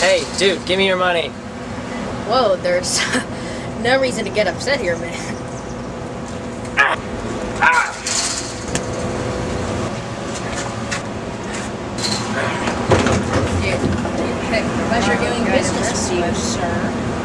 Hey, Dude, give me your money. Whoa, there's no reason to get upset here, man. Ah. Ah. Dude, Pleasure doing business with you, sir.